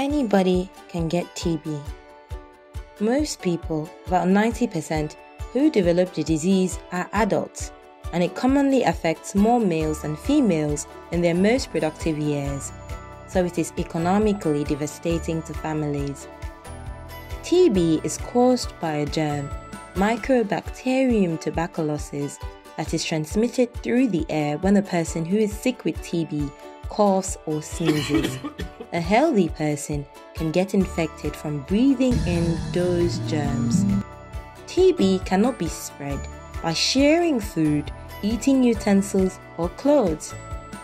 Anybody can get TB. Most people, about 90%, who develop the disease are adults, and it commonly affects more males than females in their most productive years, so it is economically devastating to families. TB is caused by a germ, Mycobacterium tuberculosis, that is transmitted through the air when a person who is sick with TB coughs or sneezes. a healthy person can get infected from breathing in those germs. TB cannot be spread by sharing food, eating utensils, or clothes.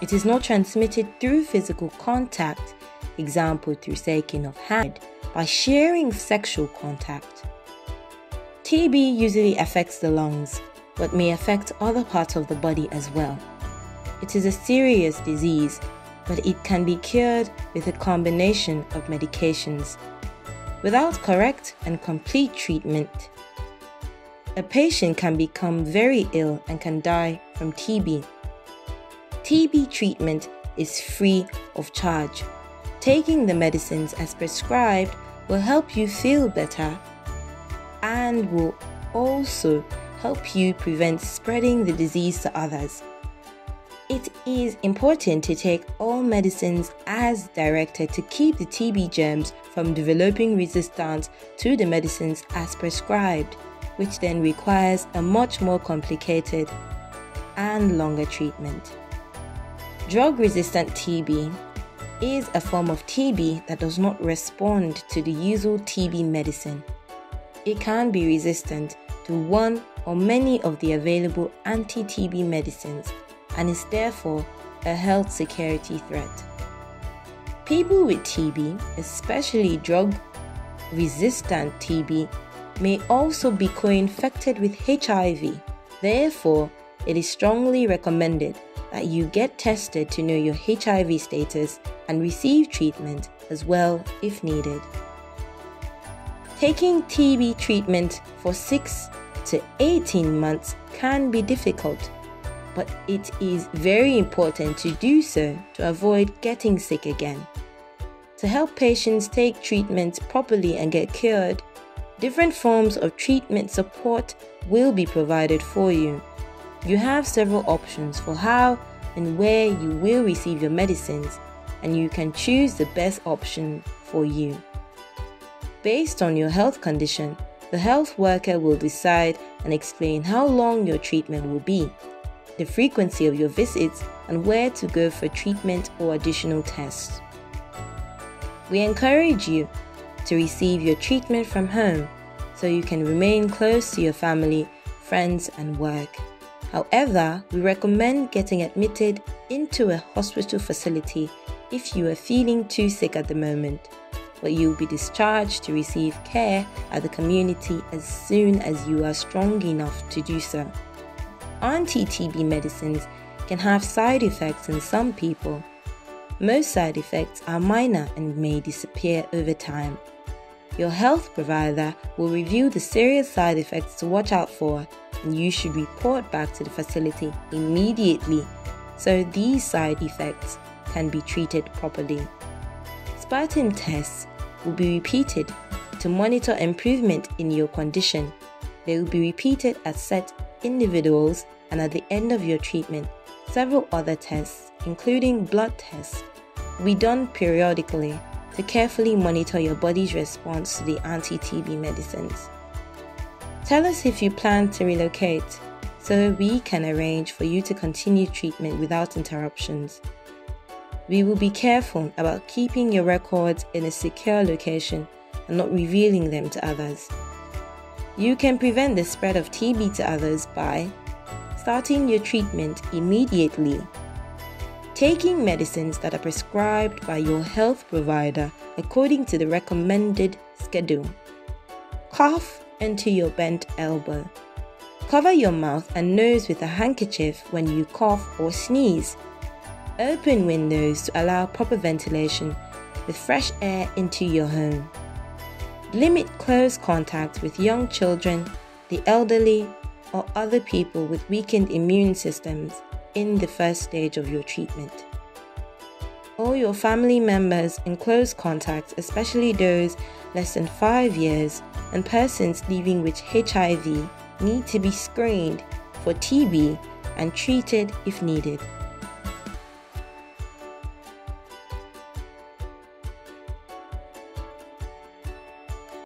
It is not transmitted through physical contact, example through shaking of hand, by sharing sexual contact. TB usually affects the lungs, but may affect other parts of the body as well. It is a serious disease but it can be cured with a combination of medications. Without correct and complete treatment, a patient can become very ill and can die from TB. TB treatment is free of charge. Taking the medicines as prescribed will help you feel better and will also help you prevent spreading the disease to others. It is important to take all medicines as directed to keep the TB germs from developing resistance to the medicines as prescribed, which then requires a much more complicated and longer treatment. Drug resistant TB is a form of TB that does not respond to the usual TB medicine. It can be resistant to one or many of the available anti TB medicines and is therefore a health security threat. People with TB, especially drug resistant TB, may also be co infected with HIV. Therefore, it is strongly recommended that you get tested to know your HIV status and receive treatment as well if needed. Taking TB treatment for 6 to 18 months can be difficult but it is very important to do so to avoid getting sick again. To help patients take treatment properly and get cured, different forms of treatment support will be provided for you. You have several options for how and where you will receive your medicines, and you can choose the best option for you. Based on your health condition, the health worker will decide and explain how long your treatment will be the frequency of your visits, and where to go for treatment or additional tests. We encourage you to receive your treatment from home so you can remain close to your family, friends, and work. However, we recommend getting admitted into a hospital facility if you are feeling too sick at the moment, but you will be discharged to receive care at the community as soon as you are strong enough to do so anti TB medicines can have side effects in some people. Most side effects are minor and may disappear over time. Your health provider will review the serious side effects to watch out for, and you should report back to the facility immediately so these side effects can be treated properly. Sputum tests will be repeated to monitor improvement in your condition. They will be repeated at set individuals, and at the end of your treatment, several other tests, including blood tests, will be done periodically to carefully monitor your body's response to the anti TB medicines. Tell us if you plan to relocate so we can arrange for you to continue treatment without interruptions. We will be careful about keeping your records in a secure location and not revealing them to others. You can prevent the spread of TB to others by starting your treatment immediately, taking medicines that are prescribed by your health provider according to the recommended schedule, cough into your bent elbow, cover your mouth and nose with a handkerchief when you cough or sneeze, open windows to allow proper ventilation with fresh air into your home. Limit close contact with young children, the elderly, or other people with weakened immune systems in the first stage of your treatment. All your family members in close contact, especially those less than 5 years, and persons living with HIV need to be screened for TB and treated if needed.